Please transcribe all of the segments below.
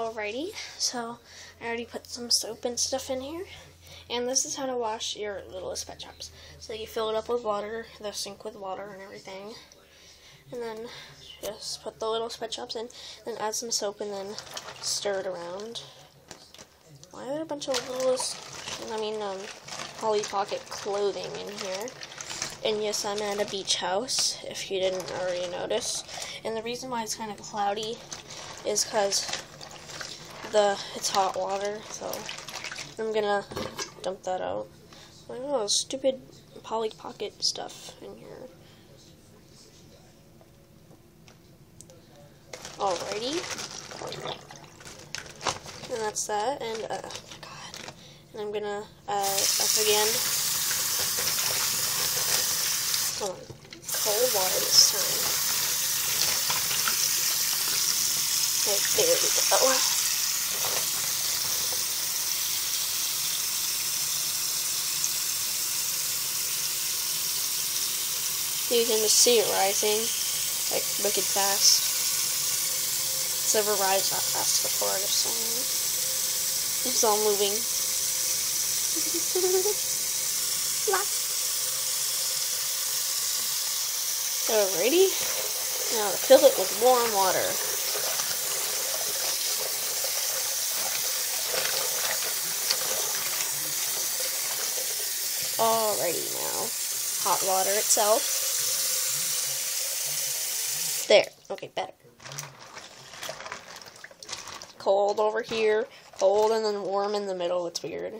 Alrighty, so I already put some soap and stuff in here. And this is how to wash your littlest pet shops. So you fill it up with water, the sink with water and everything. And then just put the little pet shops in, then add some soap and then stir it around. Why are there a bunch of littlest, I mean, um, Polly Pocket clothing in here? And yes, I'm at a beach house, if you didn't already notice. And the reason why it's kind of cloudy is because the it's hot water, so I'm gonna dump that out. Oh, stupid Polly Pocket stuff in here. Alrighty. And that's that, and, uh, oh my god. And I'm gonna, uh, up again. On. Cold water this time. Okay, there we go. You can just see it rising, like wicked fast. It's never rise that fast before, I guess. It's all moving. Alrighty. Now fill it with warm water. Alrighty now. Hot water itself. There. Okay, better. Cold over here. Cold and then warm in the middle. It's weird.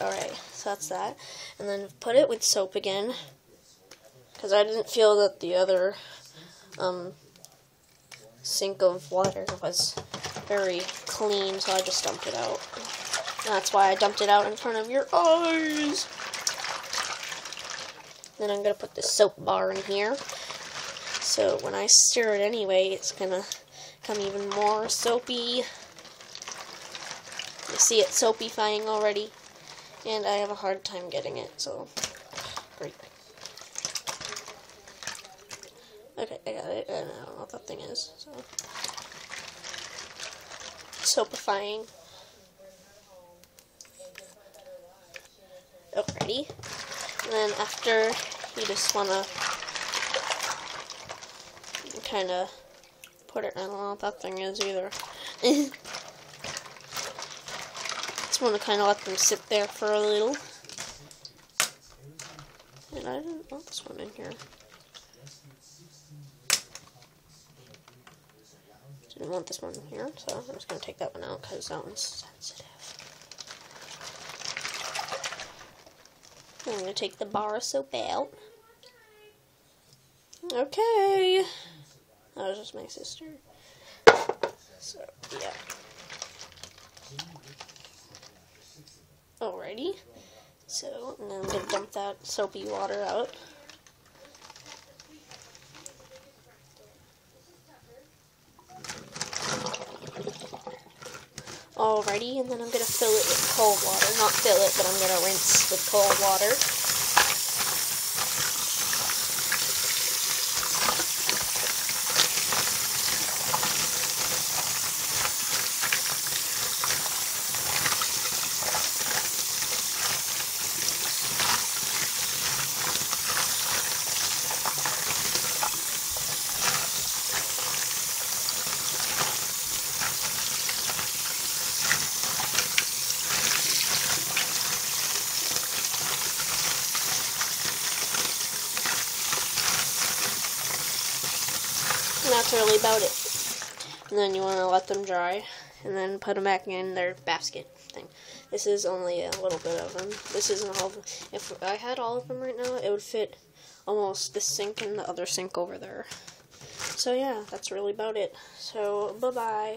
Alright, so that's that. And then put it with soap again. Because I didn't feel that the other um, sink of water was very clean, so I just dumped it out. That's why I dumped it out in front of your eyes. Then I'm going to put the soap bar in here. So when I stir it anyway, it's gonna come even more soapy. You see it soapifying already. And I have a hard time getting it, so great. Okay, I got it. I don't know what that thing is. So soapifying. Alrighty. And then after you just wanna kind of put it, I don't know what that thing is either. Just want to kind of let them sit there for a little. And I didn't want this one in here. Didn't want this one in here, so I'm just going to take that one out because that one's sensitive. I'm going to take the bar of soap out. Okay. That was just my sister. So, yeah. Alrighty. So, now I'm going to dump that soapy water out. Alrighty, and then I'm going to fill it with cold water. Not fill it, but I'm going to rinse with cold water. And that's really about it. And then you want to let them dry and then put them back in their basket thing. This is only a little bit of them. This isn't all of them. If I had all of them right now, it would fit almost this sink and the other sink over there. So yeah, that's really about it. So, bye-bye.